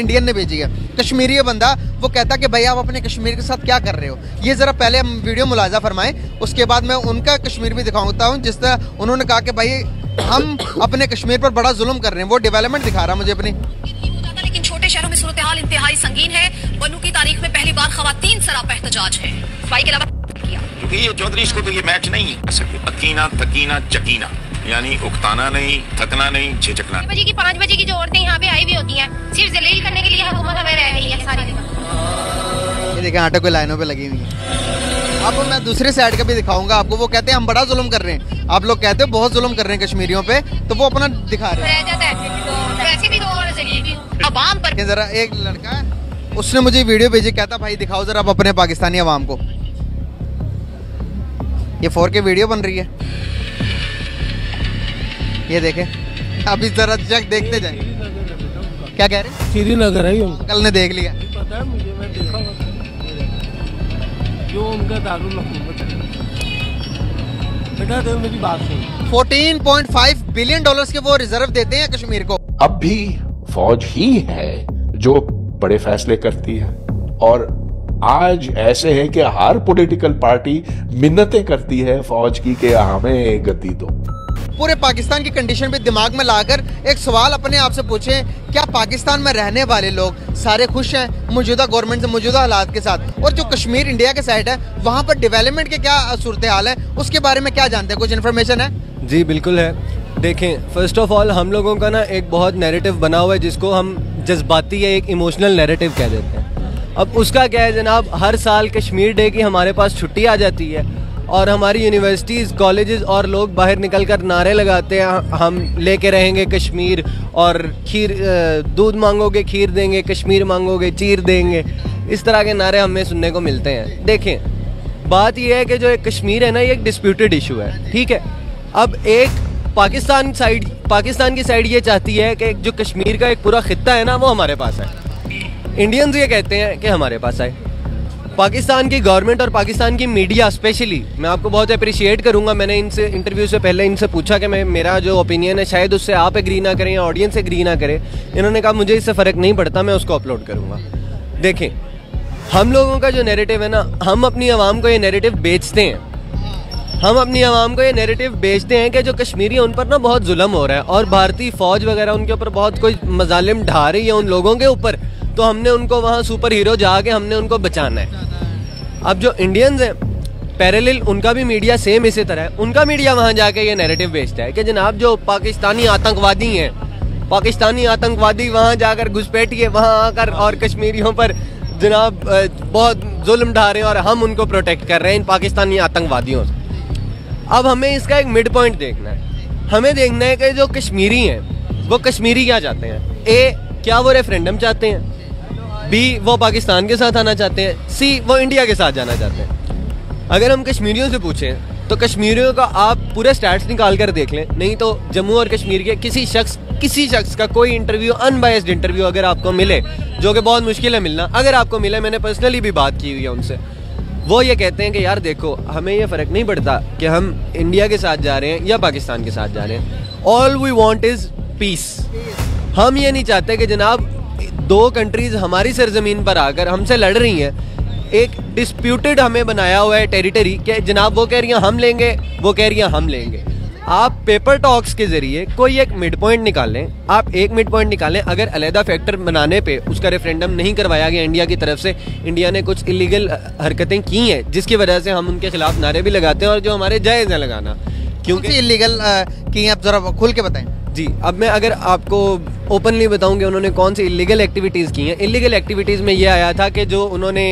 Indian ने भेजी है। कश्मीरी बंदा वो कहता कि भाई आप अपने कश्मीर के साथ क्या कर रहे हो? ये ज़रा पहले हम वीडियो मुलाजा फरमाएँ उसके बाद मैं उनका कश्मीर भी दिखाता हूँ जिस तरह उन्होंने कहा कि भाई हम अपने कश्मीर पर बड़ा जुल्म कर रहे हैं। वो डेवलपमेंट दिखा रहा मुझे अपनी। लेकिन छोटे शहरों में सूरत हाल इंतहाई संगीन है। बनू की तारीख में पहली बार खातन सरापा एहतजाज है। सफ़ाई के अलावा क्योंकि ये चौधरी इसको तो ये मैच नहीं सकते अकीना तकीना चकीना। यानी उकताना नहीं थकना नहीं झिझकना बजे की पाँच बजे की जो औरतें यहाँ पे आई हुई होती हैं सिर्फ़ जलील करने के लिए हुकूमत हमें रह गई है सारी ये देखें ऑटो की लाइनों पे लगी हुई है। अब मैं दूसरे साइड का भी दिखाऊँगा आपको वो कहते हैं हम बड़ा जुल्म कर रहे हैं। आप लोग कहते हो बहुत जुल्म कर रहे हैं कश्मीरियों पे। तो वो अपना दिखा रहे हैं। रह जाता वैसे भी और जलील भी अवाम पर ये जरा एक लड़का है उसने मुझे वीडियो भेजी कहता भाई दिखाओ जरा आप अपने पाकिस्तानी आवाम को। ये फोर के वीडियो बन रही है। ये देखें। आप इस तरह चेक देखते जाए। क्या कह रहे हैं? श्रीनगर है ये कल ने देख लिया। पता है मुझे मैं देखा जो उनका दारुल बेटा देखो मेरी बात सुन। 14.5 बिलियन डॉलर्स के वो रिज़र्व देते हैं कश्मीर को। अब भी फौज ही है जो बड़े फैसले करती है। और आज ऐसे है कि हर पॉलिटिकल पार्टी मिन्नतें करती है फौज की कि हमें गद्दी दो। पूरे पाकिस्तान की कंडीशन भी दिमाग में लाकर एक सवाल अपने आप से पूछें, क्या पाकिस्तान में रहने वाले लोग सारे खुश हैं, मौजूदा गवर्नमेंट से मौजूदा हालात के साथ? और जो कश्मीर, इंडिया के साइड है, वहाँ पर डेवलपमेंट के क्या सूरत हाल है? उसके बारे में क्या जानते हैं? कुछ इन्फॉर्मेशन है? जी, बिल्कुल है। देखें फ़र्स्ट ऑफ़ ऑल हम लोगों का ना एक बहुत नैरेटिव बना हुआ है, जिसको हम जज्बाती या एक इमोशनल नैरेटिव कह देते हैं। अब उसका क्या है जनाब? हर साल कश्मीर डे की हमारे पास छुट्टी आ जाती है। और हमारी यूनिवर्सिटीज़ कॉलेजेस और लोग बाहर निकल कर नारे लगाते हैं, हम लेके रहेंगे कश्मीर और खीर दूध मांगोगे, खीर देंगे, कश्मीर मांगोगे, चीर देंगे। इस तरह के नारे हमें सुनने को मिलते हैं। देखें, बात यह है कि जो एक कश्मीर है ना, ये एक डिस्प्यूटेड इशू है, ठीक है? अब एक पाकिस्तान साइड पाकिस्तान की साइड ये चाहती है कि जो कश्मीर का एक पूरा खिता है ना, वो हमारे पास है इंडियंस ये कहते हैं कि हमारे पास आए। पाकिस्तान की गवर्नमेंट और पाकिस्तान की मीडिया स्पेशली मैं आपको बहुत अप्रिशिएट करूँगा। मैंने इनसे इंटरव्यू से पहले इनसे पूछा कि मैं, मेरा जो ओपिनियन है, शायद उससे आप एग्री ना करें या ऑडियंस एग्री ना करे। इन्होंने कहा, मुझे इससे फ़र्क नहीं पड़ता, मैं उसको अपलोड करूँगा। देखें, हम लोगों का जो नेरेटिव है ना, हम अपनी आवाम को ये नेरेटिव बेचते हैं। हम अपनी आवाम को ये नेरेटिव बेचते हैं कि जो कश्मीरी हैं, उन पर ना बहुत जुल्म हो रहा है और भारतीय फौज वगैरह उनके ऊपर बहुत कोई मजालिम ढा रही है उन लोगों के ऊपर। तो हमने उनको वहाँ सुपर हीरो जाके हमने उनको बचाना है। अब जो इंडियंस हैं पैरेलल उनका भी मीडिया सेम इसी तरह है। उनका मीडिया वहाँ जाके ये नैरेटिव बेचता है कि जनाब जो पाकिस्तानी आतंकवादी हैं, पाकिस्तानी आतंकवादी वहाँ जाकर घुसपैठिए, वहाँ आकर और कश्मीरियों पर जनाब बहुत जुल्म ढा रहे हैं और हम उनको प्रोटेक्ट कर रहे हैं इन पाकिस्तानी आतंकवादियों से। अब हमें इसका एक मिड पॉइंट देखना है। हमें देखना है कि जो कश्मीरी हैं, वो कश्मीरी क्या चाहते हैं? ए, क्या वो रेफरेंडम चाहते हैं? बी वो पाकिस्तान के साथ आना चाहते हैं, सी, वो इंडिया के साथ जाना चाहते हैं। अगर हम कश्मीरियों से पूछें तो कश्मीरियों का आप पूरे स्टैट्स निकाल कर देख लें। नहीं तो जम्मू और कश्मीर के किसी शख्स किसी शख्स का कोई इंटरव्यू अनबायस्ड इंटरव्यू अगर आपको मिले, जो कि बहुत मुश्किल है मिलना, अगर आपको मिले, मैंने पर्सनली भी बात की हुई है उनसे। वो ये कहते हैं कि, यार देखो, हमें ये फ़र्क नहीं पड़ता कि हम इंडिया के साथ जा रहे हैं या पाकिस्तान के साथ जा रहे हैं। All we want is peace हम ये नहीं चाहते कि जनाब दो कंट्रीज़ हमारी सरजमीन पर आकर हमसे लड़ रही हैं। एक डिस्प्यूटेड हमें बनाया हुआ है टेरिटरी कि जनाब वो कह रही हैं, हम लेंगे, वो कह रही हैं, हम लेंगे। आप पेपर टॉक्स के ज़रिए कोई एक मिड पॉइंट निकालें, आप एक मिड पॉइंट निकालें, अगर अलहदा फैक्टर बनाने पे उसका रेफरेंडम नहीं करवाया गया इंडिया की तरफ़ से इंडिया ने कुछ इलीगल हरकतें की हैं, जिसकी वजह से हम उनके खिलाफ नारे भी लगाते हैं और जो हमारे जायज़ हैं लगाना। क्योंकि इलीगल की हैं? आप जरा खुल के बताएँ। जी, अब मैं अगर आपको ओपनली बताऊँ कि उन्होंने कौन सी इलीगल एक्टिविटीज़ की हैं। इलीगल एक्टिविटीज़ में ये आया था कि जो उन्होंने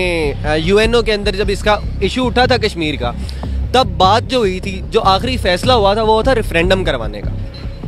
यूएनओ के अंदर जब इसका इशू उठा था कश्मीर का, तब बात जो हुई थी, जो आखिरी फैसला हुआ था, वो था रेफरेंडम करवाने का।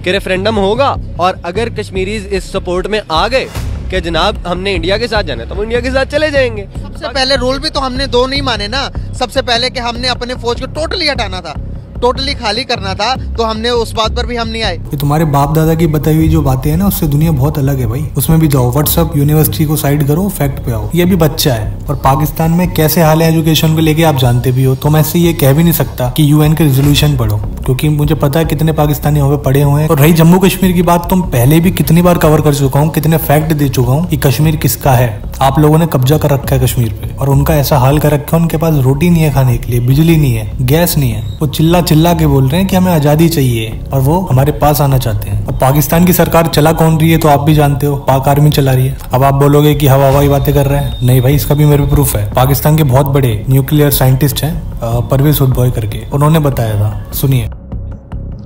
कि रेफरेंडम होगा और अगर कश्मीरीज इस सपोर्ट में आ गए कि जनाब, हमने इंडिया के साथ जाना है तो वो इंडिया के साथ चले जाएँगे। सबसे पहले रूल भी तो हमने दो नहीं माने ना। सबसे पहले कि हमने अपने फौज को टोटली हटाना था। टोटली खाली करना था तो हमने उस बात पर भी हम नहीं आए। ये तुम्हारे बाप दादा की बताई हुई जो बातें हैं ना, उससे दुनिया बहुत अलग है भाई। उसमें भी जाओ व्हाट्सअप यूनिवर्सिटी को साइड करो फैक्ट पे आओ। ये भी बच्चा है, और पाकिस्तान में कैसे हाल है एजुकेशन को लेके आप जानते भी हो तो मैं ये कह भी नहीं सकता कि यूएन के रेजोल्यूशन पढ़ो, क्योंकि मुझे पता है कितने पाकिस्तानी वहाँ पे पढ़े हुए हैं। और रही जम्मू कश्मीर की बात, तुम पहले भी कितनी बार कवर कर चुका हूँ, कितने फैक्ट दे चुका हूँ कि कश्मीर किसका है। आप लोगों ने कब्जा कर रखा है कश्मीर पे, और उनका ऐसा हाल कर रखा है, उनके पास रोटी नहीं है खाने के लिए, बिजली नहीं है, गैस नहीं है, वो चिल्ला चिल्ला के बोल रहे हैं कि हमें आज़ादी चाहिए और वो हमारे पास आना चाहते हैं। और पाकिस्तान की सरकार चला कौन रही है तो आप भी जानते हो, पाक आर्मी चला रही है। अब आप बोलोगे कि हवा हवाई बातें कर रहे हैं। नहीं भाई, इसका भी मेरे प्रूफ है। पाकिस्तान के बहुत बड़े न्यूक्लियर साइंटिस्ट हैं परवेज उदबॉय करके। उन्होंने बताया था। सुनिए।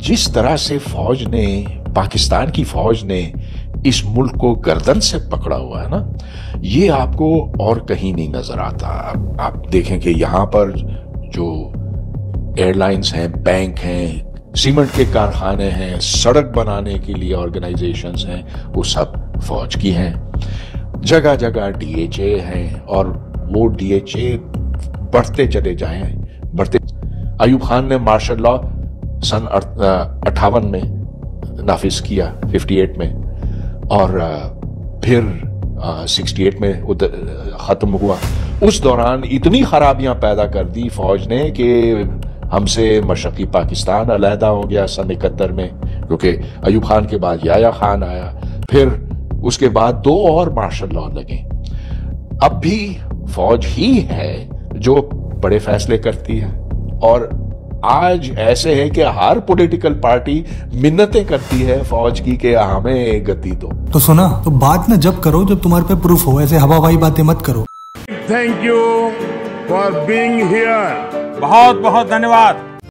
जिस तरह से फौज ने, पाकिस्तान की फौज ने इस मुल्क को गर्दन से पकड़ा हुआ है ना, ये आपको और कहीं नहीं नज़र आता। आप देखें कि यहाँ पर जो एयरलाइंस हैं बैंक हैं सीमेंट के कारखाने हैं, सड़क बनाने के लिए ऑर्गेनाइजेशंस हैं, वो सब फौज की हैं। जगह जगह डीएचए हैं और वो डीएचए बढ़ते चले जाए, बढ़ते अयूब खान ने मार्शल लॉ सन अट्ठावन में नाफिज किया 58 में और फिर 68 में ख़त्म हुआ। उस दौरान इतनी खराबियाँ पैदा कर दी फौज ने कि हमसे मशरकी पाकिस्तान अलहदा हो गया सन इकहत्तर में। क्योंकि अयूब खान के बाद याया खान आया। फिर उसके बाद दो और मार्शल लॉ लगे। अब भी फौज ही है जो बड़े फैसले करती है। और आज ऐसे है कि हर पॉलिटिकल पार्टी मिन्नतें करती है फौज की कि हमें गति दो। तो सुना तो बात ना जब करो जब तुम्हारे पे प्रूफ हो ऐसे हवावाई बातें मत करो। Thank you for being here बहुत बहुत धन्यवाद।